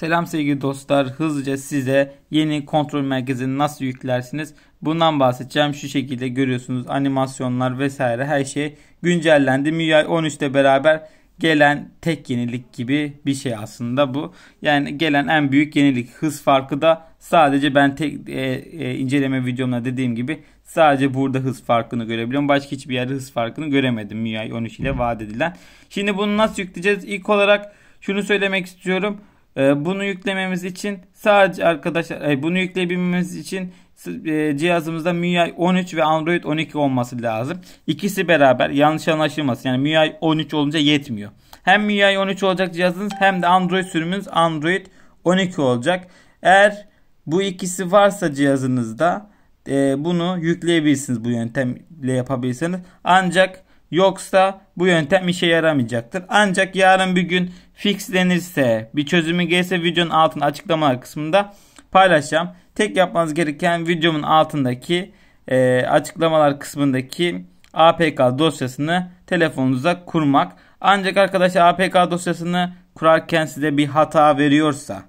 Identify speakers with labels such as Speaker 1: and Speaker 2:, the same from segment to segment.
Speaker 1: Selam sevgili dostlar. Hızlıca size yeni kontrol merkezini nasıl yüklersiniz? Bundan bahsedeceğim. Şu şekilde görüyorsunuz animasyonlar vesaire her şey güncellendi. MIUI 13'te beraber gelen tek yenilik gibi bir şey aslında bu. Yani gelen en büyük yenilik hız farkı da sadece ben tek e, e, inceleme videomda dediğim gibi sadece burada hız farkını görebiliyorum. Başka hiçbir yerde hız farkını göremedim MIUI 13 ile vaat edilen. Şimdi bunu nasıl yükleyeceğiz? İlk olarak şunu söylemek istiyorum. Ee, bunu yüklememiz için sadece arkadaşlar bunu yükleyebilmemiz için e, cihazımızda MIUI 13 ve Android 12 olması lazım. İkisi beraber yanlış anlaşılmasın. Yani MIUI 13 olunca yetmiyor. Hem MIUI 13 olacak cihazınız hem de Android sürümünüz Android 12 olacak. Eğer bu ikisi varsa cihazınızda e, bunu yükleyebilirsiniz bu yöntemle yapabilirsiniz. Ancak Yoksa bu yöntem işe yaramayacaktır. Ancak yarın bir gün fixlenirse bir çözümü gelirse videonun altında açıklamalar kısmında paylaşacağım. Tek yapmanız gereken videomun altındaki e, açıklamalar kısmındaki APK dosyasını telefonunuza kurmak. Ancak arkadaşlar APK dosyasını kurarken size bir hata veriyorsa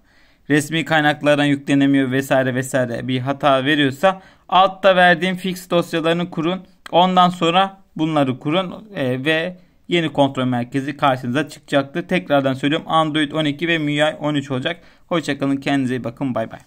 Speaker 1: resmi kaynaklardan yüklenemiyor vesaire vesaire bir hata veriyorsa altta verdiğim fix dosyalarını kurun. Ondan sonra Bunları kurun e, ve yeni kontrol merkezi karşınıza çıkacaktır. Tekrardan söylüyorum Android 12 ve MIUI 13 olacak. Hoşçakalın kendinize iyi bakın bay bay.